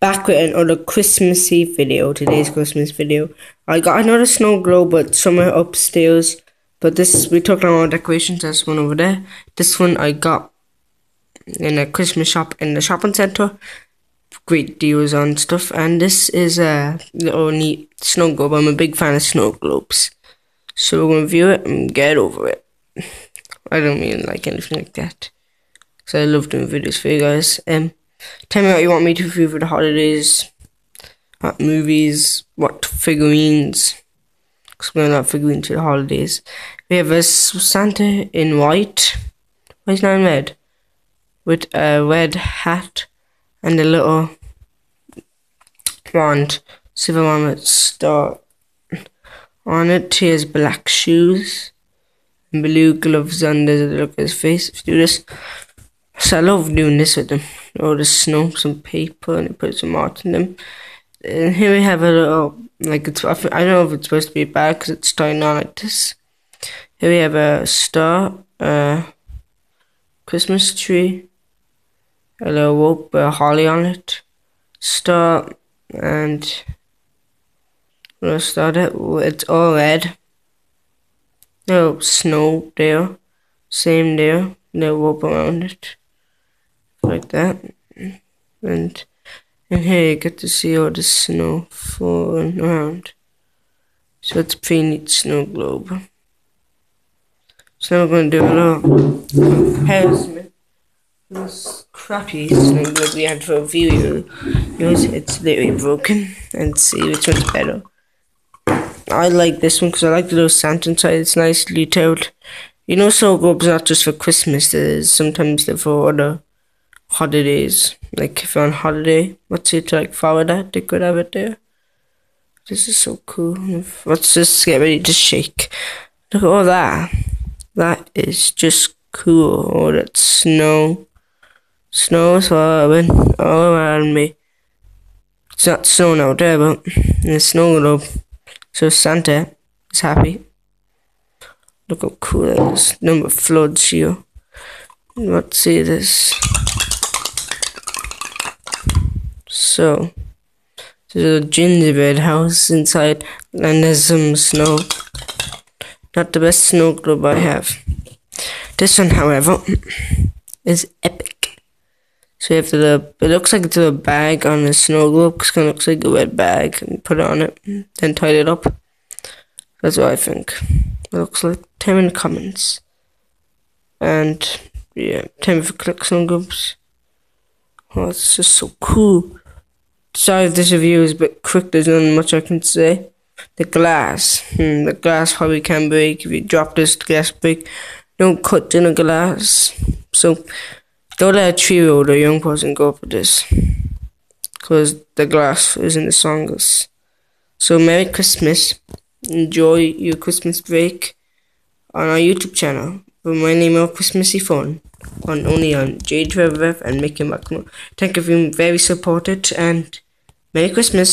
back with another Christmassy video. Today's Christmas video. I got another snow globe, but somewhere upstairs. But this we took down our decorations. There's one over there. This one I got in a Christmas shop in the shopping centre. Great deals on stuff. And this is a little neat snow globe. I'm a big fan of snow globes. So we're gonna view it and get over it. I don't mean like anything like that. So I love doing videos for you guys. Um Tell me what you want me to review for the holidays. What movies, what figurines. Because we're to figurines for the holidays. We have a Santa in white. Why is not in red? With a red hat and a little wand. Silver one with star on it. He has black shoes. And blue gloves under the look of his face. Do this. So I love doing this with them. All øh, the snow, some paper, and put some art in them. And here we have a little, oh, like, it's, I don't know if it's supposed to be bad because it's starting on like this. Here we have a star, a Christmas tree, a little rope, a holly on it, star, and we'll start it. It's all red. No snow there, same there, no rope around it like that. And and here you get to see all the snow falling around. So it's a pretty neat snow globe. So we're going to do a little comparison. This crappy snow globe we had for a view. Yours, it's literally broken. And see which one's better. I like this one because I like the little Santa inside. It's nicely detailed. You know, snow globes are not just for Christmas. There's sometimes they're for other holidays. Like if you're on holiday, what's it like that? They could have it there. This is so cool. Let's just get ready to shake. Look at all that. That is just cool. All that snow. Snow is falling all around me. It's not snowing out there, but the snow globe. So Santa is happy. Look how cool that is. Number floods here. Let's see this. So, a gingerbread house inside, and there's some snow. Not the best snow globe I have. This one, however, is epic. So you have the, it looks like it's a bag on a snow globe, because it looks like a red bag, and put it on it, then tie it up. That's what I think. It looks like. Tell me in the comments. And, yeah, tell me if you click snow globes. Oh, it's just so cool. Sorry if this review is a bit quick, there's not much I can say. The glass. Hmm, the glass probably can break. If you drop this, glass break. Don't cut in the glass. So, don't let a tree or young person go for this. Because the glass isn't the strongest. So, Merry Christmas. Enjoy your Christmas break on our YouTube channel. For my name of Christmassy Fun on only on Jade Rev and Mickey Mackmore. Thank you for being very supported and Merry Christmas.